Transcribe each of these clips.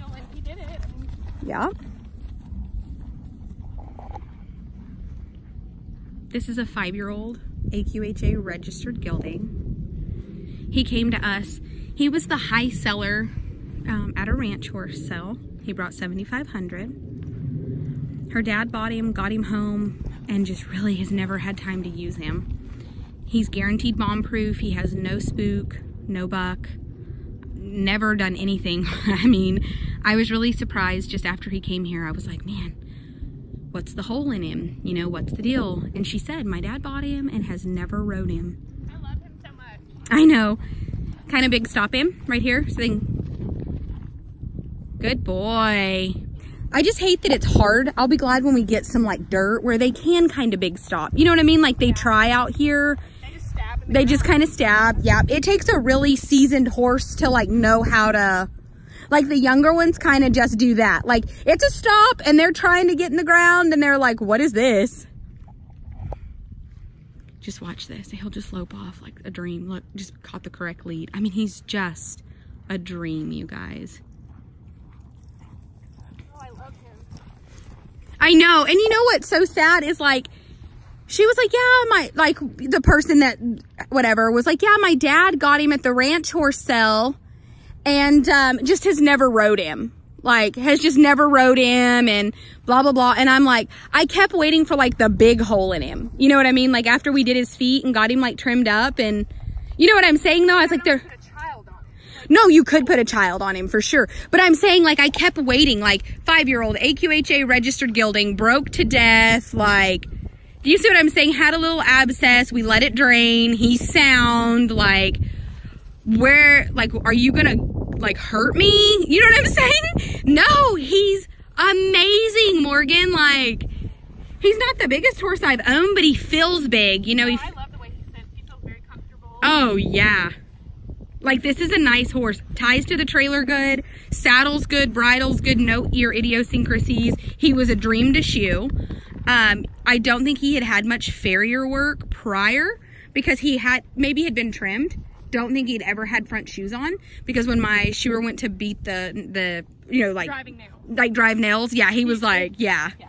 and he did it. Yeah. This is a five-year-old AQHA registered gelding. He came to us. He was the high seller um, at a ranch horse sale. He brought 7,500. Her dad bought him, got him home, and just really has never had time to use him. He's guaranteed bomb proof. He has no spook, no buck, never done anything. I mean, I was really surprised just after he came here. I was like, man, what's the hole in him? You know, what's the deal? And she said, my dad bought him and has never rode him. I love him so much. I know. Kind of big stop him right here. Sing. Good boy. I just hate that it's hard. I'll be glad when we get some like dirt where they can kind of big stop. You know what I mean? Like they try out here. They just stab him. They just kind of stab. Yeah. It takes a really seasoned horse to like know how to like the younger ones kind of just do that. Like it's a stop and they're trying to get in the ground and they're like, what is this? Just watch this. He'll just lope off like a dream. Look, just caught the correct lead. I mean, he's just a dream, you guys. Oh, I love him. I know. And you know what's so sad is like, she was like, yeah, my, like the person that, whatever, was like, yeah, my dad got him at the ranch horse sale and um, just has never rode him. Like, has just never rode him and blah, blah, blah. And I'm like, I kept waiting for like the big hole in him. You know what I mean? Like after we did his feet and got him like trimmed up and you know what I'm saying though? I was like, there. No, you could put a child on him for sure. But I'm saying like I kept waiting, like five year old AQHA registered gelding, broke to death, like you see what I'm saying? Had a little abscess, we let it drain, he's sound, like where like are you gonna like hurt me? You know what I'm saying? No, he's amazing, Morgan. Like he's not the biggest horse I've owned, but he feels big. You know, he I love the way he sits. He feels very comfortable. Oh yeah. Like this is a nice horse. Ties to the trailer good, saddle's good, bridle's good, no ear idiosyncrasies. He was a dream to shoe. Um, I don't think he had had much farrier work prior because he had maybe had been trimmed. Don't think he'd ever had front shoes on because when my shoer went to beat the the you know like like drive nails, yeah, he was like yeah. Yeah.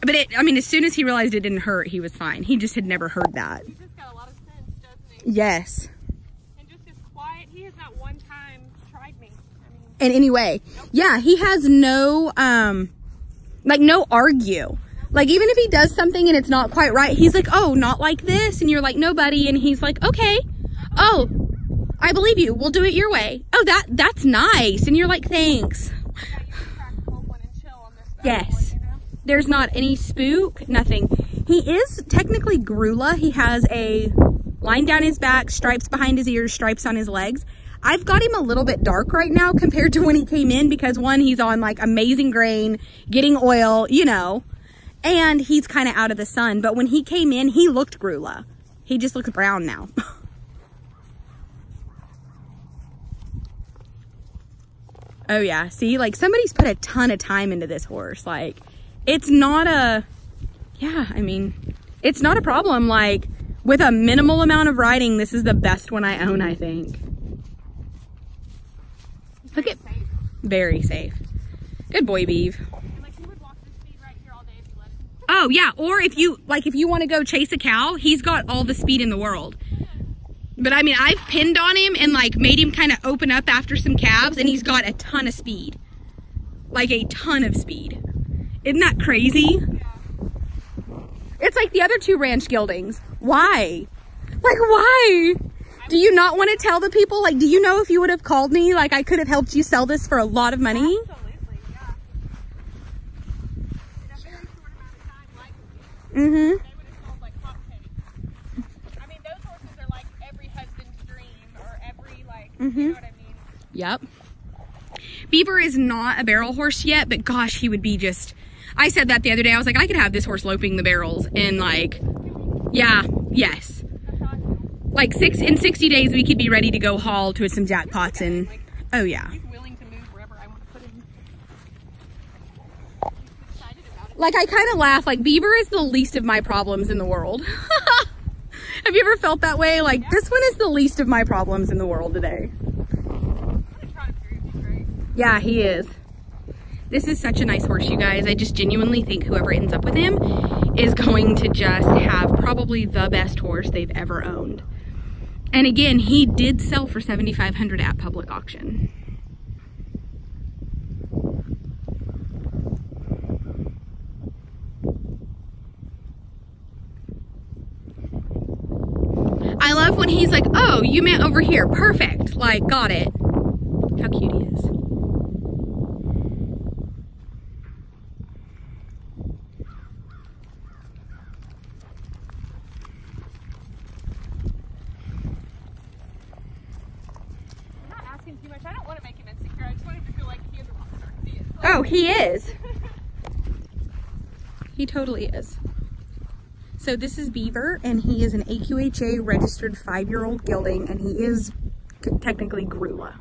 But it, I mean, as soon as he realized it didn't hurt, he was fine. He just had never heard that. He's just got a lot of sense, doesn't he? Yes. And just is quiet. He has not one time tried me. I mean, in any way. Yeah, he has no um like no argue. Like even if he does something and it's not quite right, he's like, "Oh, not like this." And you're like, "No, buddy." And he's like, "Okay. Oh, I believe you. We'll do it your way." Oh, that that's nice. And you're like, "Thanks." Yes. There's not any spook, nothing. He is technically Grulla. He has a line down his back, stripes behind his ears, stripes on his legs. I've got him a little bit dark right now compared to when he came in because one, he's on like amazing grain, getting oil, you know, and he's kind of out of the sun. But when he came in, he looked Grulla. He just looks brown now. oh yeah, see, like somebody's put a ton of time into this horse. Like, it's not a, yeah, I mean, it's not a problem. Like, with a minimal amount of riding, this is the best one I own, I think. Look at, Safe. very safe. Good boy, Beeve. And like he would walk this speed right here all day if you let him. Oh yeah, or if you like if you want to go chase a cow, he's got all the speed in the world. But I mean, I've pinned on him and like made him kind of open up after some calves and he's got a ton of speed. Like a ton of speed. Isn't that crazy? It's like the other two ranch geldings. Why? Like why? Do you not want to tell the people? Like, do you know if you would have called me, like I could have helped you sell this for a lot of money? Absolutely, yeah. In a very short amount of time, like Mm-hmm. they would have sold like. I mean, those horses are like every husband's dream or every like, Mm-hmm. you know what I mean? Yep. Beaver is not a barrel horse yet, but gosh, he would be just. I said that the other day. I was like, I could have this horse loping the barrels and like, yeah, yes. Like six in 60 days, we could be ready to go haul to some jackpots and oh yeah. He's willing to move wherever I want to put him. He's excited about it. Like I kind of laugh. Like Beaver is the least of my problems in the world. have you ever felt that way? Like this one is the least of my problems in the world today. Yeah, he is. This is such a nice horse, you guys. I just genuinely think whoever ends up with him is going to just have probably the best horse they've ever owned. And again, he did sell for 7500 at public auction. I love when he's like, oh, you meant over here. Perfect. Like, got it. How cute he is. I'm not asking too much. I don't want to make him insecure. I just want him to feel like he is a rock star. 'cause He is. Oh, he is. He totally is. So this is Beaver, and he is an AQHA registered five-year-old gelding, and he is technically Grulla.